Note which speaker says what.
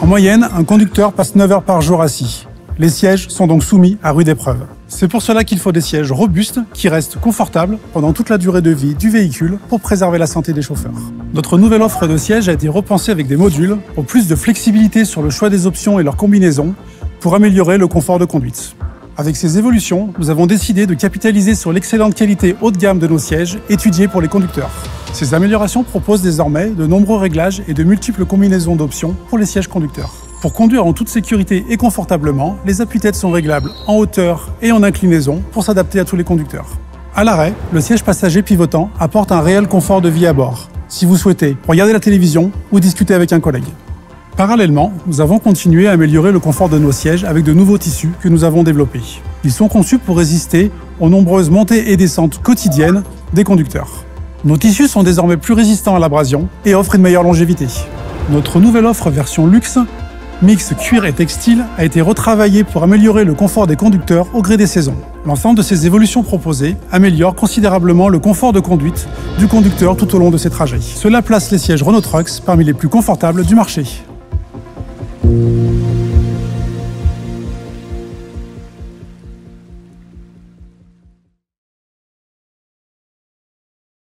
Speaker 1: En moyenne, un conducteur passe 9 heures par jour assis. Les sièges sont donc soumis à rude épreuve. C'est pour cela qu'il faut des sièges robustes qui restent confortables pendant toute la durée de vie du véhicule pour préserver la santé des chauffeurs. Notre nouvelle offre de sièges a été repensée avec des modules pour plus de flexibilité sur le choix des options et leurs combinaisons pour améliorer le confort de conduite. Avec ces évolutions, nous avons décidé de capitaliser sur l'excellente qualité haut de gamme de nos sièges étudiés pour les conducteurs. Ces améliorations proposent désormais de nombreux réglages et de multiples combinaisons d'options pour les sièges conducteurs. Pour conduire en toute sécurité et confortablement, les appuis-têtes sont réglables en hauteur et en inclinaison pour s'adapter à tous les conducteurs. À l'arrêt, le siège passager pivotant apporte un réel confort de vie à bord, si vous souhaitez regarder la télévision ou discuter avec un collègue. Parallèlement, nous avons continué à améliorer le confort de nos sièges avec de nouveaux tissus que nous avons développés. Ils sont conçus pour résister aux nombreuses montées et descentes quotidiennes des conducteurs. Nos tissus sont désormais plus résistants à l'abrasion et offrent une meilleure longévité. Notre nouvelle offre version luxe, mix cuir et textile, a été retravaillée pour améliorer le confort des conducteurs au gré des saisons. L'ensemble de ces évolutions proposées améliore considérablement le confort de conduite du conducteur tout au long de ses trajets. Cela place les sièges Renault Trucks parmi les plus confortables du marché.